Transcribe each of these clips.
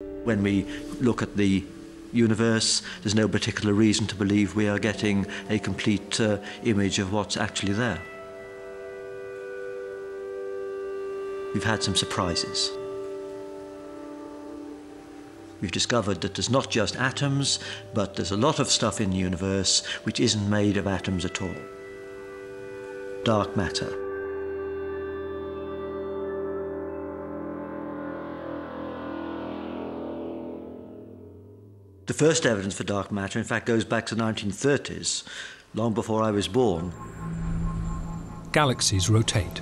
When we look at the universe, there's no particular reason to believe we are getting a complete uh, image of what's actually there. We've had some surprises. We've discovered that there's not just atoms, but there's a lot of stuff in the universe which isn't made of atoms at all. Dark matter. The first evidence for dark matter, in fact, goes back to the 1930s, long before I was born. Galaxies rotate,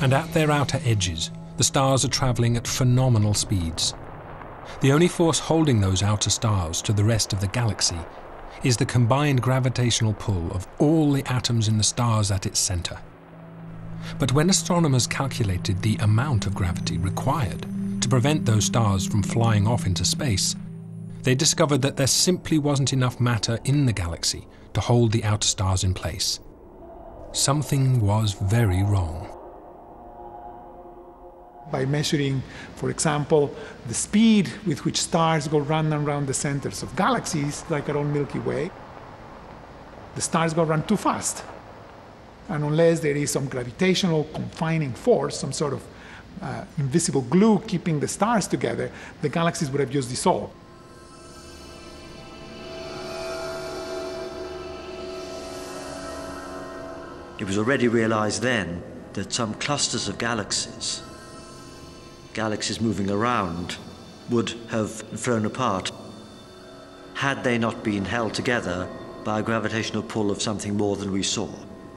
and at their outer edges, the stars are travelling at phenomenal speeds. The only force holding those outer stars to the rest of the galaxy is the combined gravitational pull of all the atoms in the stars at its centre. But when astronomers calculated the amount of gravity required to prevent those stars from flying off into space, they discovered that there simply wasn't enough matter in the galaxy to hold the outer stars in place. Something was very wrong. By measuring, for example, the speed with which stars go round and round the centers of galaxies, like our own Milky Way, the stars go run too fast. And unless there is some gravitational confining force, some sort of uh, invisible glue keeping the stars together, the galaxies would have just dissolved. It was already realized then that some clusters of galaxies, galaxies moving around, would have flown apart had they not been held together by a gravitational pull of something more than we saw.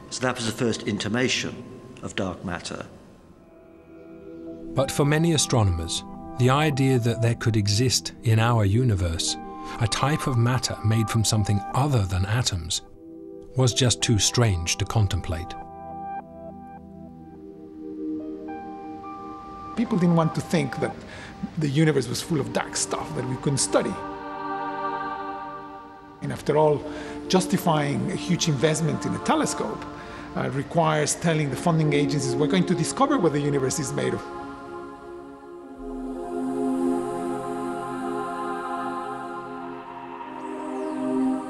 So that was the first intimation of dark matter. But for many astronomers, the idea that there could exist in our universe a type of matter made from something other than atoms was just too strange to contemplate. People didn't want to think that the universe was full of dark stuff that we couldn't study. And after all, justifying a huge investment in a telescope uh, requires telling the funding agencies we're going to discover what the universe is made of.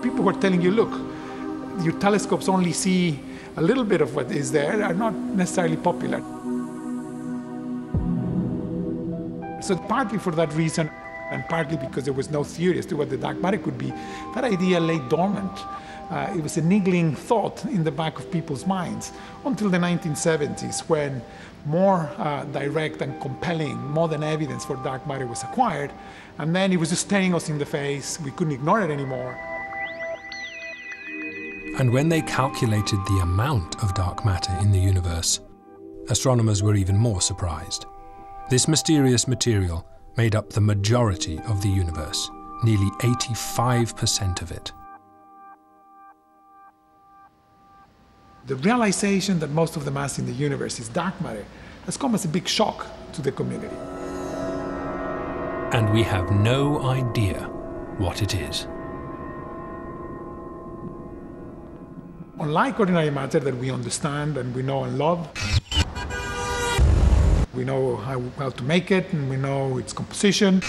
People were telling you, look, your telescopes only see a little bit of what is there are not necessarily popular. So partly for that reason, and partly because there was no theory as to what the dark matter could be, that idea lay dormant. Uh, it was a niggling thought in the back of people's minds until the 1970s when more uh, direct and compelling modern evidence for dark matter was acquired. And then it was just staring us in the face. We couldn't ignore it anymore. And when they calculated the amount of dark matter in the universe, astronomers were even more surprised. This mysterious material made up the majority of the universe, nearly 85% of it. The realization that most of the mass in the universe is dark matter has come as a big shock to the community. And we have no idea what it is. Unlike ordinary matter that we understand and we know and love, we know how, how to make it and we know its composition.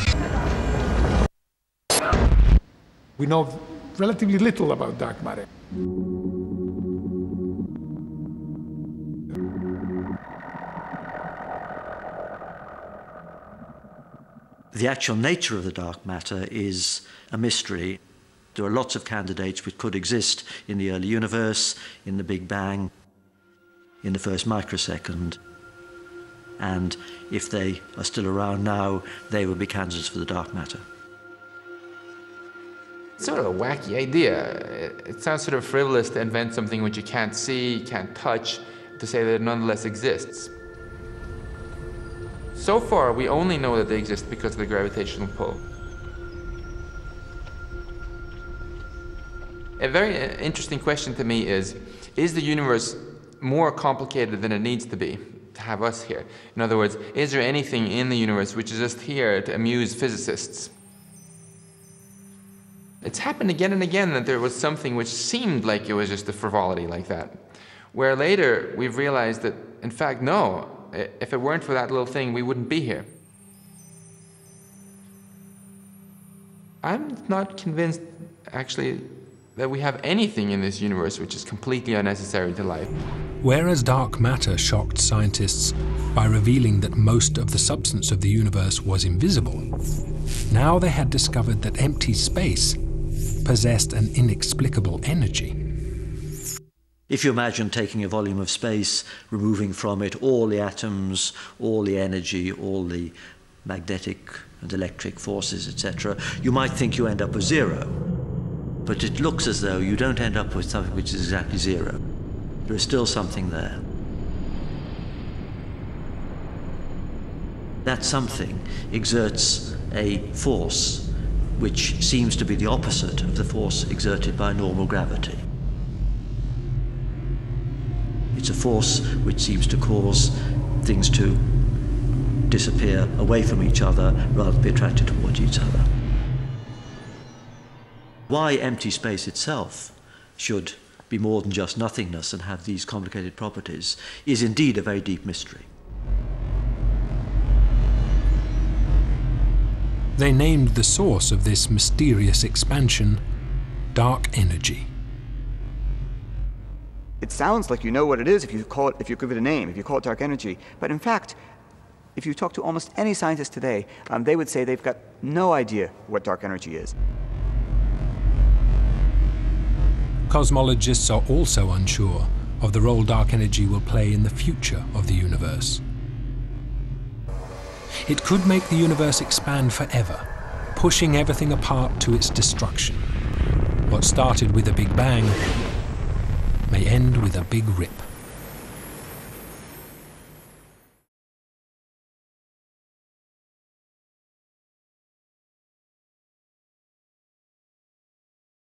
We know relatively little about dark matter. The actual nature of the dark matter is a mystery. There are lots of candidates which could exist in the early universe, in the Big Bang, in the first microsecond. And if they are still around now, they would be candidates for the dark matter. It's sort of a wacky idea. It sounds sort of frivolous to invent something which you can't see, can't touch, to say that it nonetheless exists. So far, we only know that they exist because of the gravitational pull. A very uh, interesting question to me is, is the universe more complicated than it needs to be to have us here? In other words, is there anything in the universe which is just here to amuse physicists? It's happened again and again that there was something which seemed like it was just a frivolity like that. Where later we've realized that, in fact, no, if it weren't for that little thing, we wouldn't be here. I'm not convinced, actually, that we have anything in this universe which is completely unnecessary to life. Whereas dark matter shocked scientists by revealing that most of the substance of the universe was invisible, now they had discovered that empty space possessed an inexplicable energy. If you imagine taking a volume of space, removing from it all the atoms, all the energy, all the magnetic and electric forces, etc., you might think you end up with zero. But it looks as though you don't end up with something which is exactly zero. There is still something there. That something exerts a force which seems to be the opposite of the force exerted by normal gravity. It's a force which seems to cause things to disappear away from each other rather than be attracted towards each other. Why empty space itself should be more than just nothingness and have these complicated properties is indeed a very deep mystery. They named the source of this mysterious expansion dark energy. It sounds like you know what it is if you call it, if you give it a name, if you call it dark energy. But in fact, if you talk to almost any scientist today, um, they would say they've got no idea what dark energy is. Cosmologists are also unsure of the role dark energy will play in the future of the universe. It could make the universe expand forever, pushing everything apart to its destruction. What started with a Big Bang may end with a big rip.